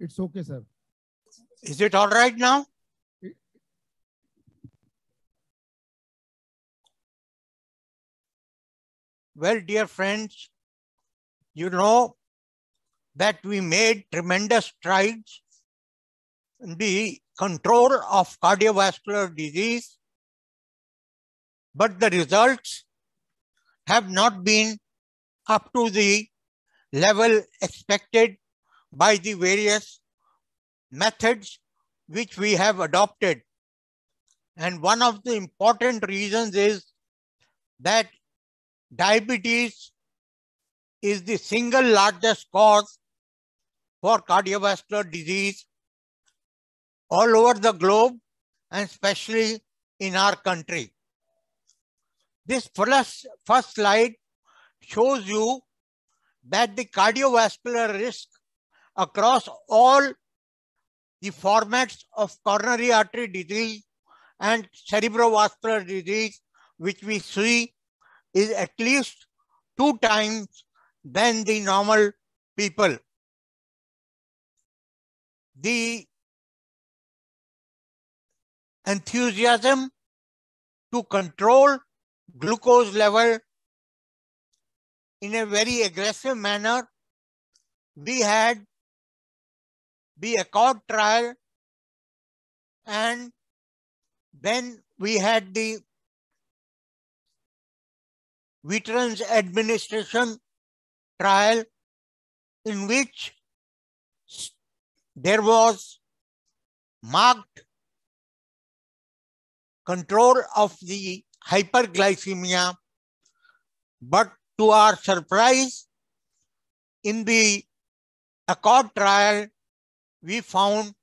It's okay, sir. Is it all right now? Well, dear friends, you know that we made tremendous strides in the control of cardiovascular disease, but the results have not been up to the level expected by the various methods which we have adopted. And one of the important reasons is that diabetes is the single largest cause for cardiovascular disease all over the globe and especially in our country. This first, first slide shows you that the cardiovascular risk across all the formats of coronary artery disease and cerebrovascular disease, which we see is at least two times than the normal people. The enthusiasm to control glucose level in a very aggressive manner. We had the court trial. And then we had the Veterans Administration trial in which there was marked control of the hyperglycemia, but to our surprise, in the Accord trial, we found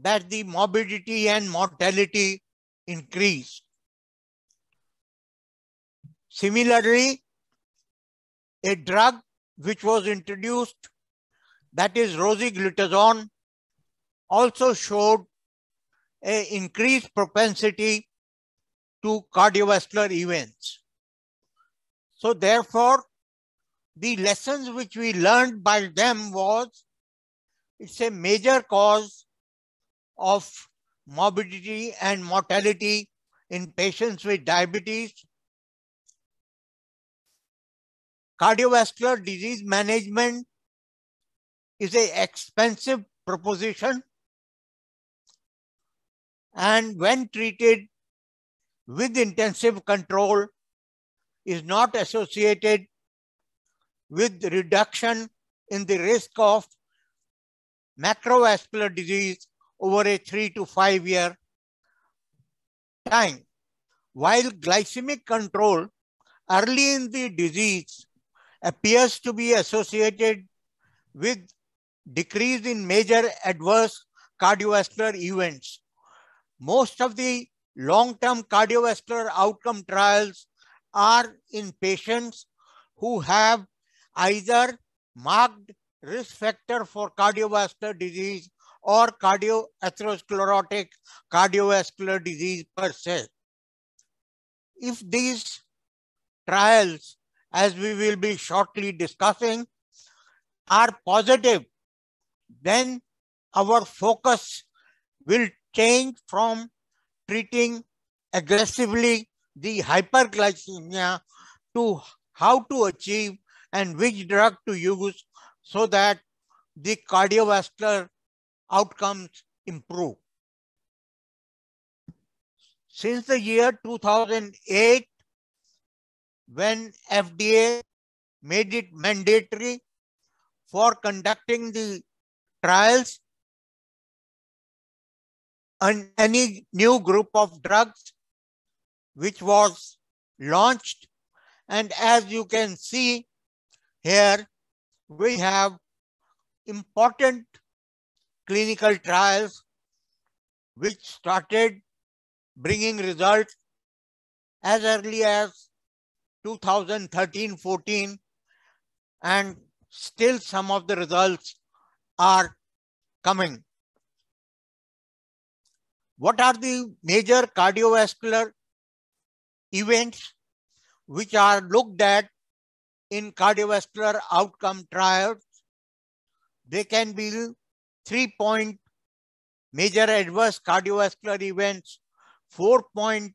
that the morbidity and mortality increased. Similarly, a drug which was introduced, that is rosiglitazone, also showed an increased propensity to cardiovascular events. So therefore, the lessons which we learned by them was it's a major cause of morbidity and mortality in patients with diabetes. Cardiovascular disease management is an expensive proposition and when treated with intensive control is not associated with reduction in the risk of macrovascular disease over a three to five year time. While glycemic control early in the disease appears to be associated with decrease in major adverse cardiovascular events. Most of the long-term cardiovascular outcome trials are in patients who have either marked risk factor for cardiovascular disease or cardiotherosclerotic cardiovascular disease per se. If these trials, as we will be shortly discussing, are positive, then our focus will change from treating aggressively the hyperglycemia to how to achieve and which drug to use so that the cardiovascular outcomes improve. Since the year 2008, when FDA made it mandatory for conducting the trials on any new group of drugs which was launched. And as you can see here, we have important clinical trials which started bringing results as early as 2013-14 and still some of the results are coming. What are the major cardiovascular events which are looked at in cardiovascular outcome trials? They can be three point major adverse cardiovascular events, four point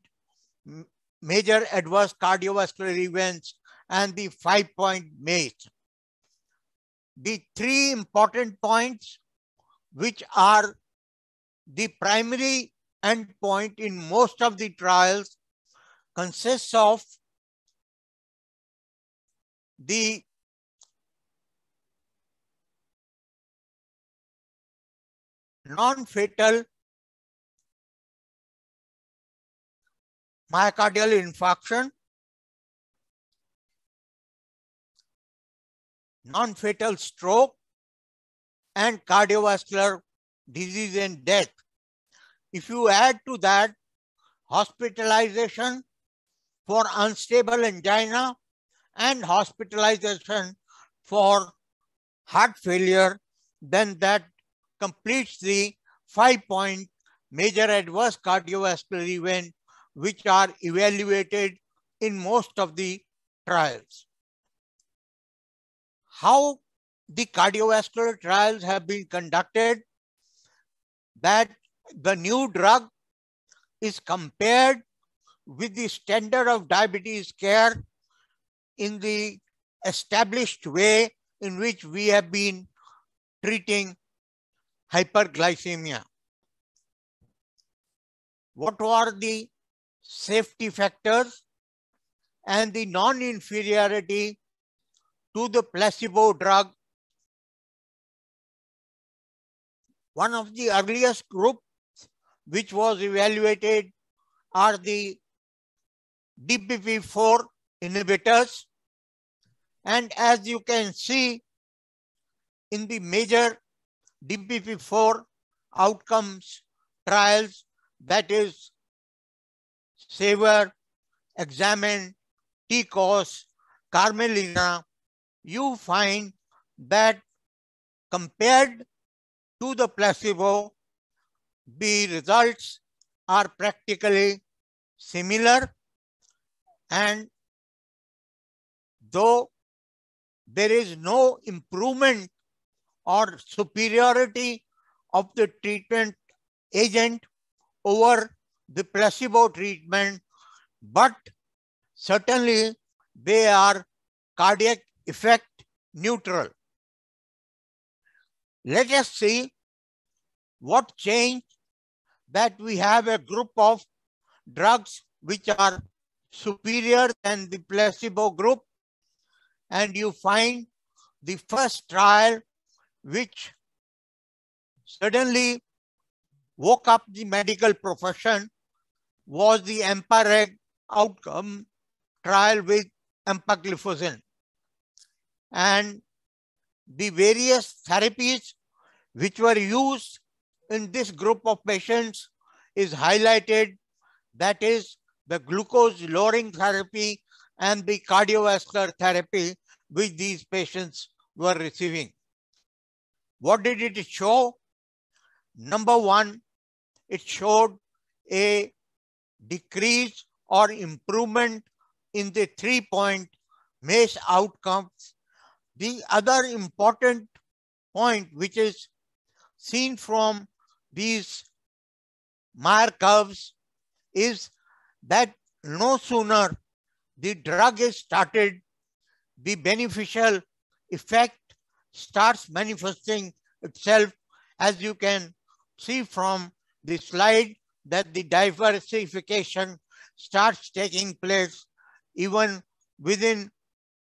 major adverse cardiovascular events, and the five point MACE. The three important points, which are the primary endpoint in most of the trials, consists of the non-fatal myocardial infarction, non-fatal stroke, and cardiovascular disease and death. If you add to that hospitalization for unstable angina and hospitalization for heart failure, then that completes the five point major adverse cardiovascular event which are evaluated in most of the trials. How the cardiovascular trials have been conducted that the new drug is compared with the standard of diabetes care in the established way in which we have been treating hyperglycemia. What were the safety factors and the non-inferiority to the placebo drug. One of the earliest groups which was evaluated are the DPP-4 inhibitors. And as you can see in the major DPP-4 outcomes trials, that is SAVOR, Examine, TECOS, Carmelina, you find that compared to the placebo, the results are practically similar and though there is no improvement or superiority of the treatment agent over the placebo treatment, but certainly they are cardiac effect neutral. Let us see what change that we have a group of drugs which are superior than the placebo group and you find the first trial which suddenly woke up the medical profession was the EMPA-REG outcome trial with empagliflozin. And the various therapies which were used in this group of patients is highlighted. That is the glucose lowering therapy and the cardiovascular therapy which these patients were receiving. What did it show? Number one, it showed a decrease or improvement in the three point MACE outcomes. The other important point which is seen from these Meier curves is that no sooner the drug is started, the beneficial effect starts manifesting itself as you can see from the slide that the diversification starts taking place even within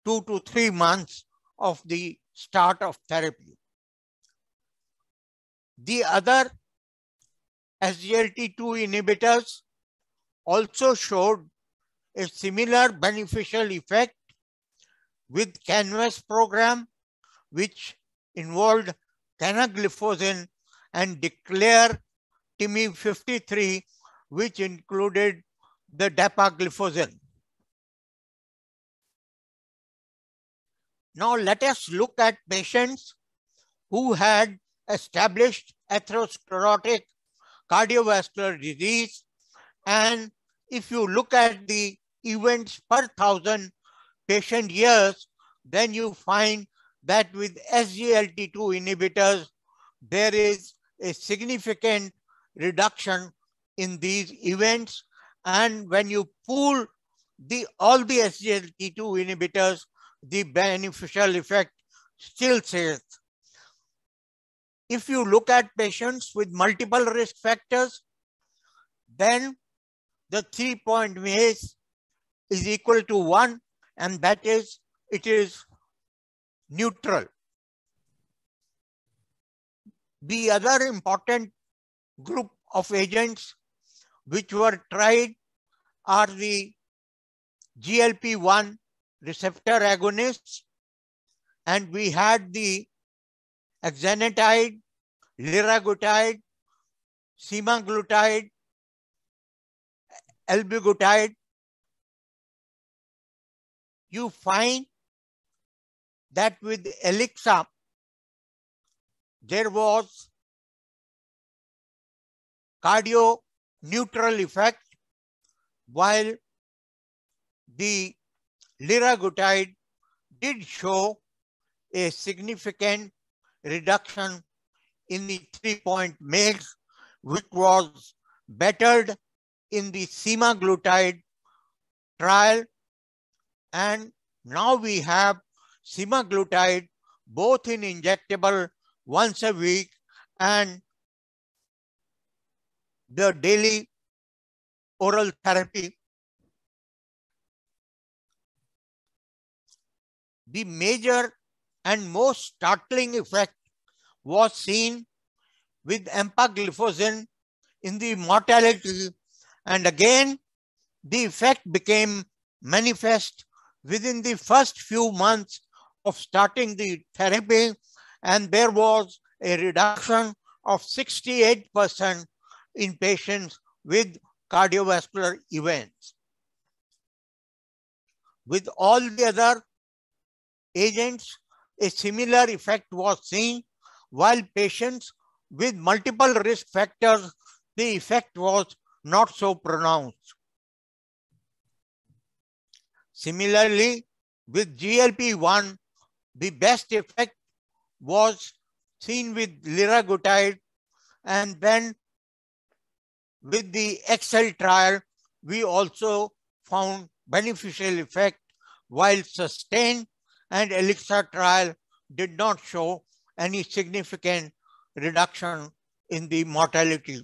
two to three months of the start of therapy. The other SGLT2 inhibitors also showed a similar beneficial effect with CANVAS program, which involved canagliflozin and declare TIMI 53, which included the dapagliflozin. Now let us look at patients who had established atherosclerotic cardiovascular disease. And if you look at the events per thousand patient years, then you find that with SGLT2 inhibitors, there is a significant reduction in these events. And when you pool the all the SGLT2 inhibitors, the beneficial effect still says. If you look at patients with multiple risk factors, then the three point MACE is equal to one, and that is, it is neutral. The other important group of agents which were tried are the GLP-1 receptor agonists and we had the exenatide, liraglutide, semaglutide, albiglutide. You find that with Elixa, there was cardio neutral effect while the liraglutide did show a significant reduction in the three-point MACE, which was bettered in the semaglutide trial. And now we have semaglutide both in injectable once a week and the daily oral therapy. The major and most startling effect was seen with empagliflozin in the mortality and again the effect became manifest within the first few months of starting the therapy and there was a reduction of 68% in patients with cardiovascular events. With all the other agents, a similar effect was seen while patients with multiple risk factors, the effect was not so pronounced. Similarly, with GLP-1, the best effect was seen with liraglutide and then with the EXSCEL trial, we also found beneficial effect while sustained and ELIXA trial did not show any significant reduction in the mortality.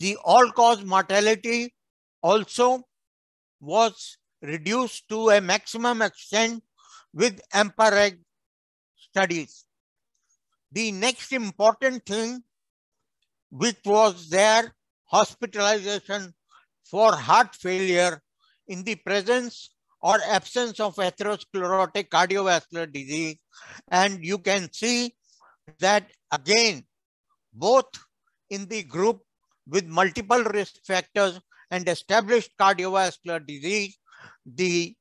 The all-cause mortality also was reduced to a maximum extent with EMPA-REG studies. The next important thing which was their hospitalization for heart failure in the presence or absence of atherosclerotic cardiovascular disease. And you can see that again, both in the group with multiple risk factors and established cardiovascular disease, the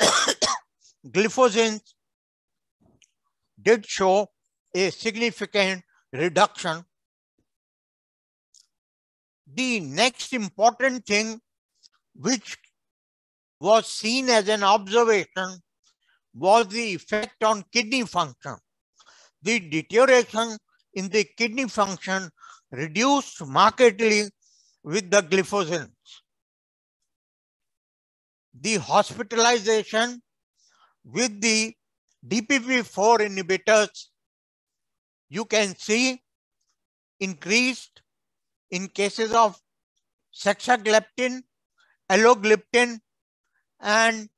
gliflozins did show a significant reduction the next important thing which was seen as an observation was the effect on kidney function. The deterioration in the kidney function reduced markedly with the gliflozins. The hospitalization with the DPP-4 inhibitors, you can see increased in cases of saxagliptin, alogliptin, and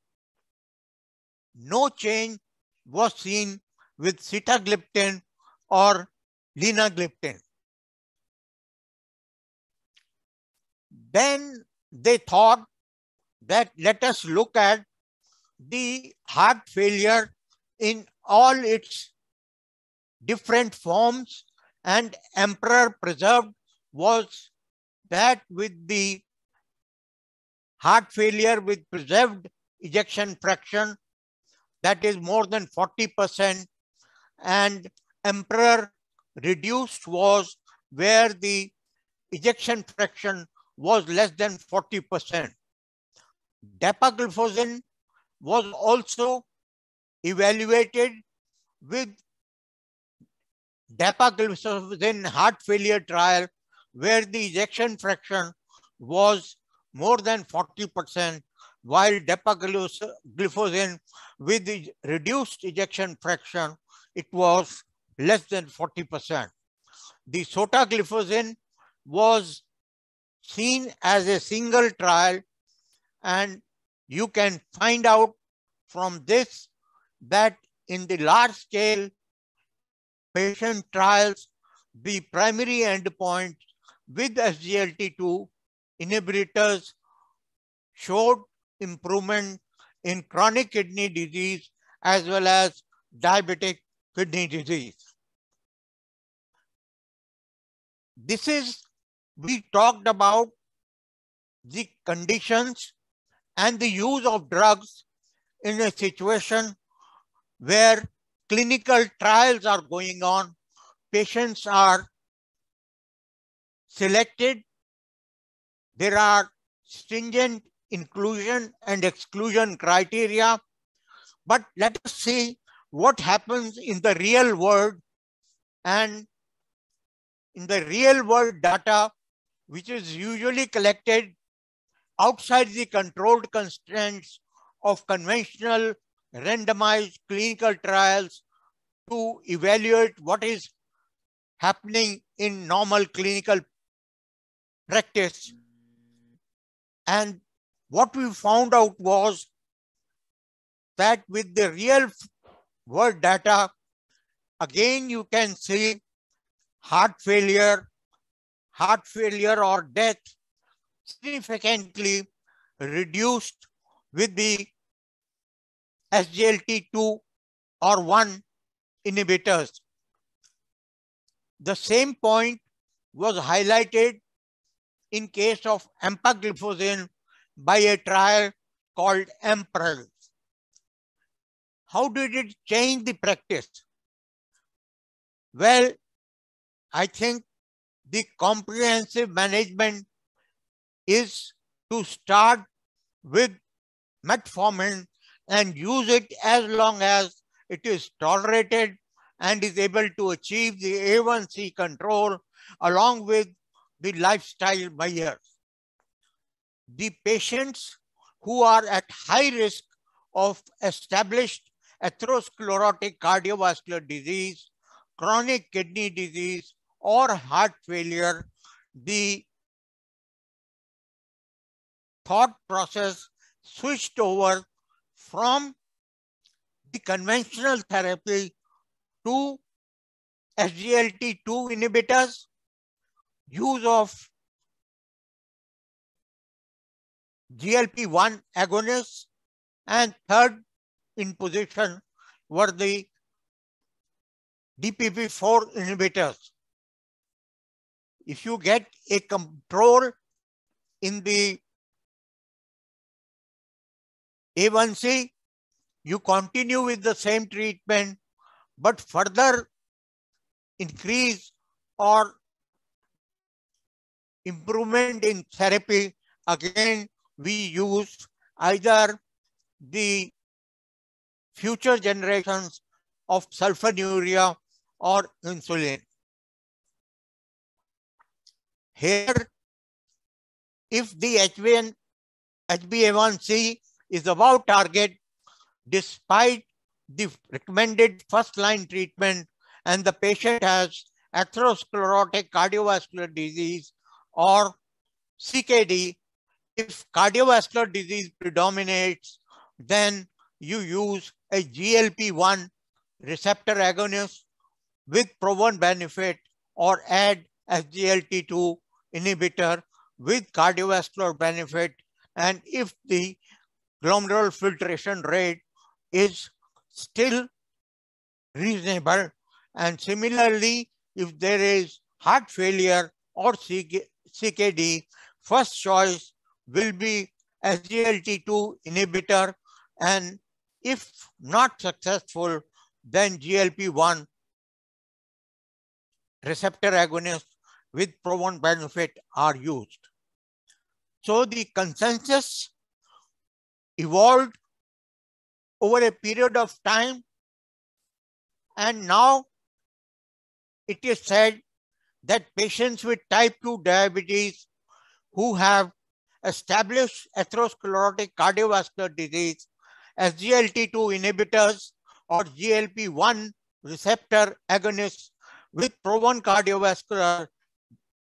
no change was seen with sitagliptin or linagliptin. Then they thought that let us look at the heart failure in all its different forms and emperor preserved was that with the heart failure with preserved ejection fraction, that is more than 40%, and emperor reduced was where the ejection fraction was less than 40%. Dapagliflozin was also evaluated with dapagliflozin heart failure trial where the ejection fraction was more than 40%, while dapagliflozin with the reduced ejection fraction, it was less than 40%. The sotagliflozin was seen as a single trial and you can find out from this that in the large scale patient trials, the primary endpoint with SGLT2 inhibitors showed improvement in chronic kidney disease as well as diabetic kidney disease. This is, we talked about the conditions and the use of drugs in a situation where clinical trials are going on, patients are selected, there are stringent inclusion and exclusion criteria, but let us see what happens in the real world and in the real world data, which is usually collected outside the controlled constraints of conventional randomized clinical trials to evaluate what is happening in normal clinical practice. And what we found out was that with the real world data, again, you can see heart failure, heart failure or death significantly reduced with the SGLT2 or 1 inhibitors. The same point was highlighted in case of empagliflozin by a trial called EMPERAL. How did it change the practice? Well, I think the comprehensive management is to start with metformin and use it as long as it is tolerated and is able to achieve the A1C control along with the lifestyle measures. The patients who are at high risk of established atherosclerotic cardiovascular disease, chronic kidney disease, or heart failure, the thought process switched over from the conventional therapy to SGLT2 inhibitors, use of GLP-1 agonists, and third in position were the DPP-4 inhibitors. If you get a control in the A1C, you continue with the same treatment, but further increase or improvement in therapy, again, we use either the future generations of sulfonylurea or insulin. Here, if the HbA1, HbA1c is above target, despite the recommended first line treatment and the patient has atherosclerotic cardiovascular disease or CKD, if cardiovascular disease predominates, then you use a GLP-1 receptor agonist with proven benefit or add SGLT2 inhibitor with cardiovascular benefit. And if the glomerular filtration rate is still reasonable. And similarly, if there is heart failure or CKD, first choice will be SGLT2 inhibitor. And if not successful, then GLP-1 receptor agonist with proven benefit are used. So the consensus evolved over a period of time. And now it is said that patients with type 2 diabetes who have established atherosclerotic cardiovascular disease, SGLT2 inhibitors or GLP-1 receptor agonists with proven cardiovascular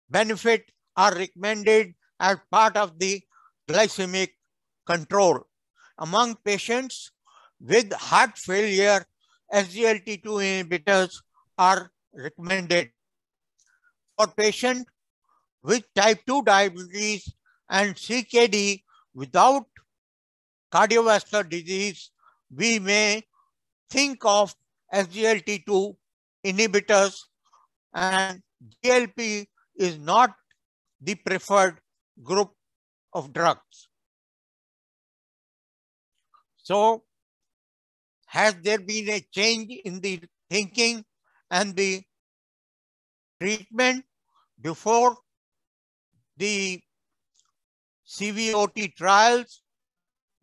benefit are recommended as part of the glycemic control. Among patients with heart failure, SGLT2 inhibitors are recommended. For patients with type 2 diabetes and CKD without cardiovascular disease, we may think of SGLT2 inhibitors and GLP is not the preferred group of drugs. So has there been a change in the thinking and the treatment before the CVOT trials?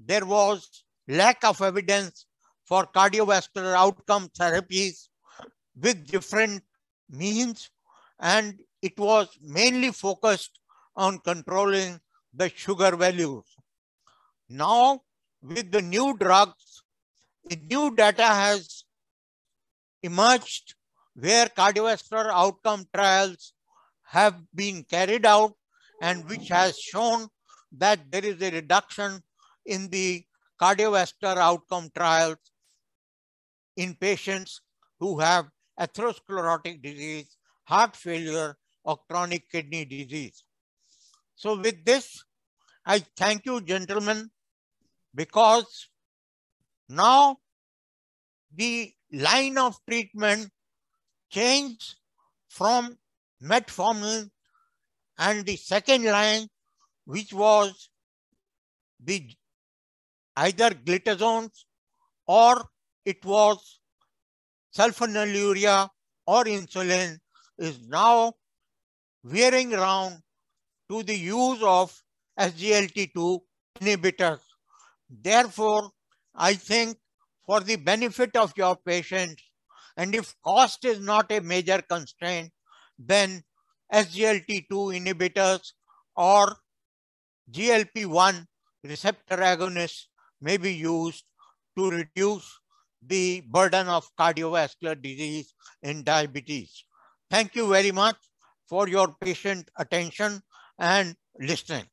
There was lack of evidence for cardiovascular outcome therapies with different means and it was mainly focused on controlling the sugar values. Now, with the new drugs, the new data has emerged where cardiovascular outcome trials have been carried out and which has shown that there is a reduction in the cardiovascular outcome trials in patients who have atherosclerotic disease, heart failure, or chronic kidney disease. So with this, I thank you, gentlemen, because now the line of treatment changed from metformin and the second line, which was the either glitazones or it was sulfonylurea or insulin is now veering round to the use of SGLT2 inhibitors. Therefore, I think for the benefit of your patients, and if cost is not a major constraint, then SGLT2 inhibitors or GLP-1 receptor agonists may be used to reduce the burden of cardiovascular disease in diabetes. Thank you very much for your patient attention and listening.